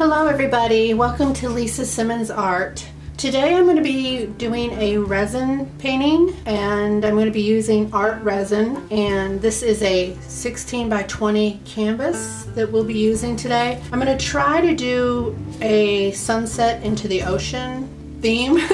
Hello everybody, welcome to Lisa Simmons Art. Today I'm going to be doing a resin painting and I'm going to be using art resin and this is a 16 by 20 canvas that we'll be using today. I'm going to try to do a sunset into the ocean theme.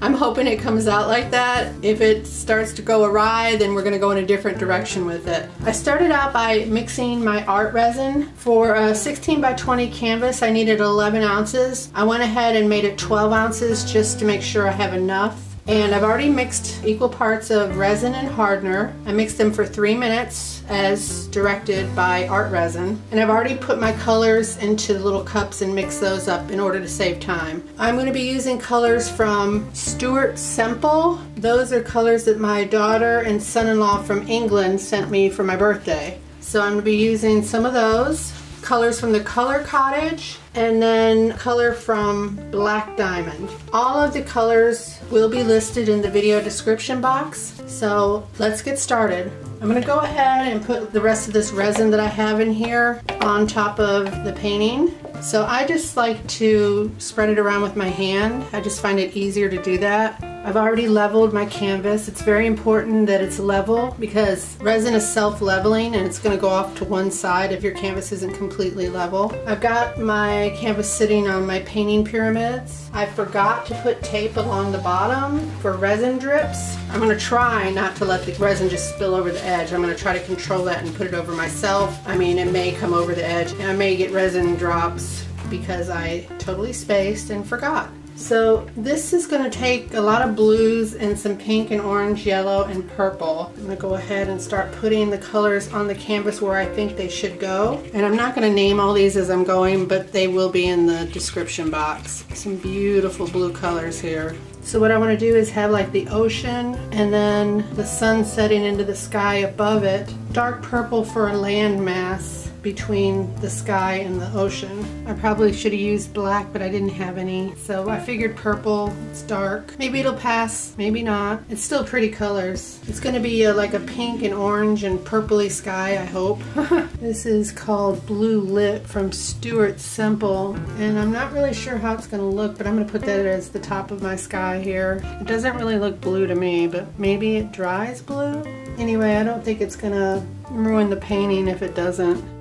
I'm hoping it comes out like that. If it starts to go awry, then we're gonna go in a different direction with it. I started out by mixing my art resin. For a 16 by 20 canvas, I needed 11 ounces. I went ahead and made it 12 ounces just to make sure I have enough and I've already mixed equal parts of resin and hardener. I mixed them for three minutes as directed by Art Resin. And I've already put my colors into little cups and mixed those up in order to save time. I'm going to be using colors from Stuart Semple. Those are colors that my daughter and son-in-law from England sent me for my birthday. So I'm going to be using some of those colors from the Colour Cottage, and then color from Black Diamond. All of the colors will be listed in the video description box. So let's get started. I'm gonna go ahead and put the rest of this resin that I have in here on top of the painting. So I just like to spread it around with my hand. I just find it easier to do that. I've already leveled my canvas. It's very important that it's level because resin is self-leveling and it's going to go off to one side if your canvas isn't completely level. I've got my canvas sitting on my painting pyramids. I forgot to put tape along the bottom for resin drips. I'm going to try not to let the resin just spill over the edge. I'm going to try to control that and put it over myself. I mean, it may come over the edge and I may get resin drops because I totally spaced and forgot. So this is going to take a lot of blues and some pink and orange, yellow and purple. I'm going to go ahead and start putting the colors on the canvas where I think they should go. And I'm not going to name all these as I'm going, but they will be in the description box. Some beautiful blue colors here. So what I want to do is have like the ocean and then the sun setting into the sky above it. Dark purple for a landmass between the sky and the ocean. I probably should have used black, but I didn't have any. So I figured purple, it's dark. Maybe it'll pass, maybe not. It's still pretty colors. It's gonna be a, like a pink and orange and purpley sky, I hope. this is called Blue Lit from Stuart Semple. And I'm not really sure how it's gonna look, but I'm gonna put that as the top of my sky here. It doesn't really look blue to me, but maybe it dries blue? Anyway, I don't think it's gonna ruin the painting if it doesn't.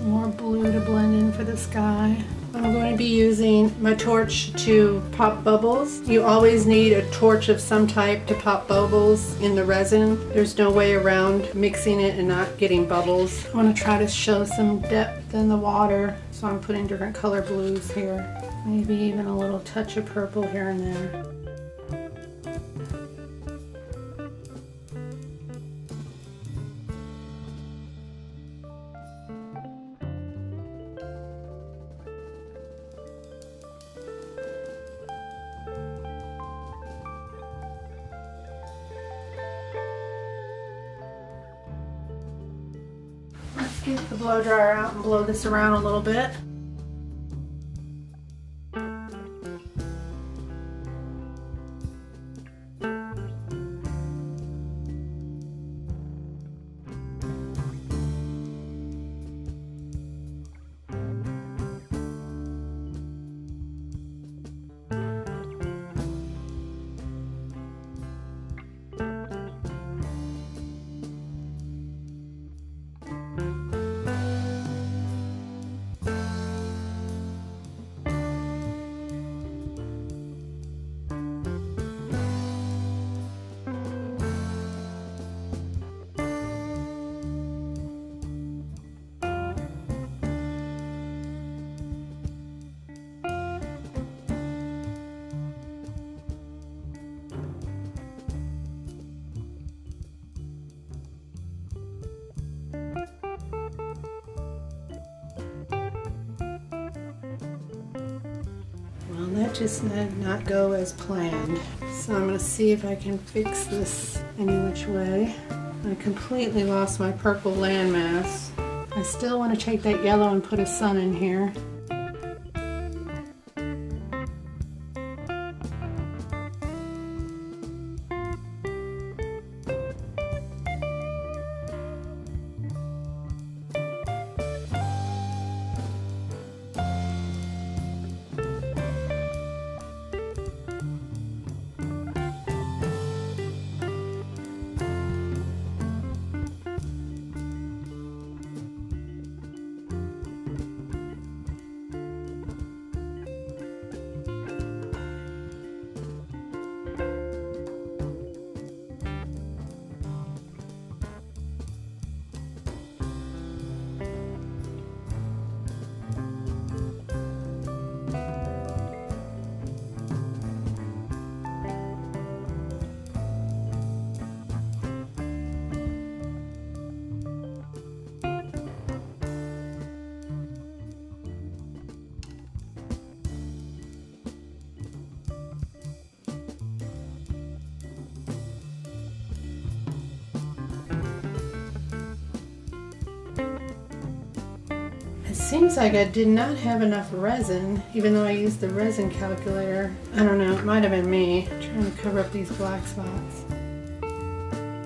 More blue to blend in for the sky. I'm going to be using my torch to pop bubbles. You always need a torch of some type to pop bubbles in the resin. There's no way around mixing it and not getting bubbles. I want to try to show some depth in the water, so I'm putting different color blues here. Maybe even a little touch of purple here and there. Get the blow dryer out and blow this around a little bit. Just did not go as planned. So I'm to see if I can fix this any which way. I completely lost my purple landmass. I still want to take that yellow and put a sun in here. Seems like I did not have enough resin, even though I used the resin calculator. I don't know, it might have been me trying to cover up these black spots.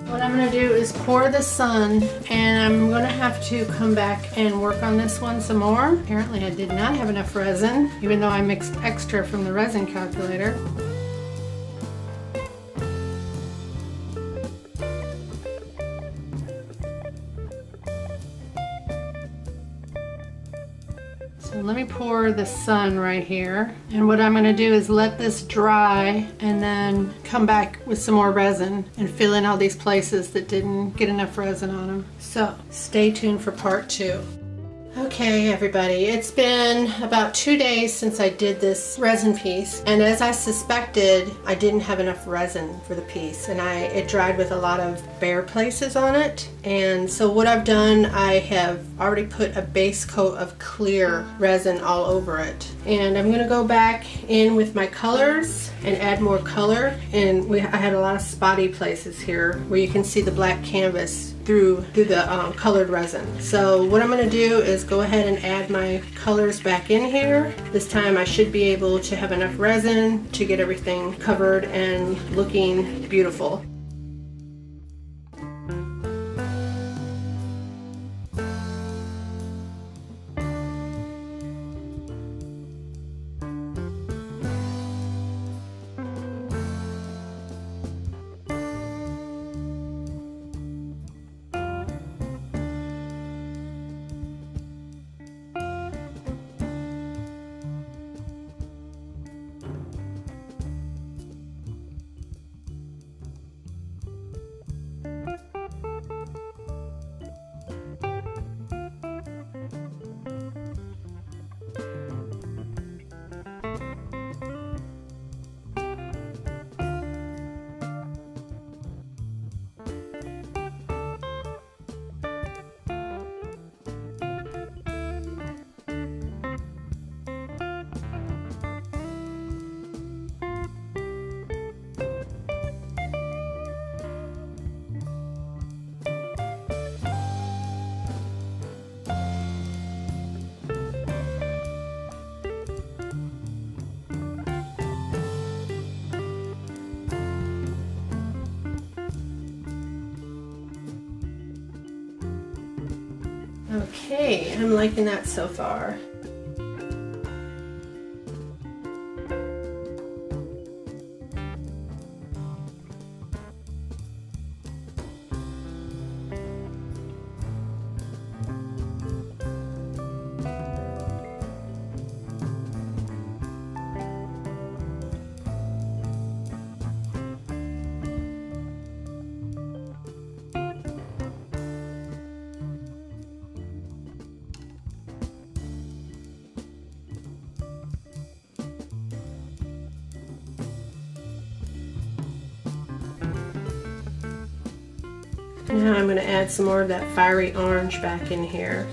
What I'm going to do is pour the sun and I'm going to have to come back and work on this one some more. Apparently I did not have enough resin, even though I mixed extra from the resin calculator. The sun right here. And what I'm gonna do is let this dry and then come back with some more resin and fill in all these places that didn't get enough resin on them. So stay tuned for part two. Okay everybody, it's been about two days since I did this resin piece and as I suspected I didn't have enough resin for the piece and I it dried with a lot of bare places on it. And so what I've done I have already put a base coat of clear resin all over it. And I'm gonna go back in with my colors and add more color. And we, I had a lot of spotty places here where you can see the black canvas through through the um, colored resin. So what I'm going to do is go ahead and add my colors back in here. This time I should be able to have enough resin to get everything covered and looking beautiful. Okay, I'm liking that so far. Now I'm going to add some more of that fiery orange back in here.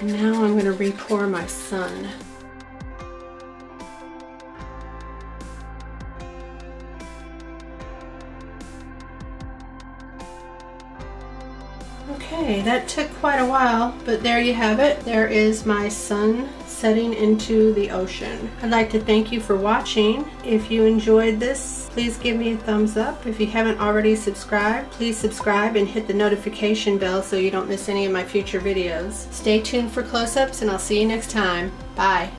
And now I'm going to repour my sun. Okay, that took quite a while, but there you have it. There is my sun setting into the ocean. I'd like to thank you for watching. If you enjoyed this, please give me a thumbs up. If you haven't already subscribed, please subscribe and hit the notification bell so you don't miss any of my future videos. Stay tuned for close-ups and I'll see you next time. Bye.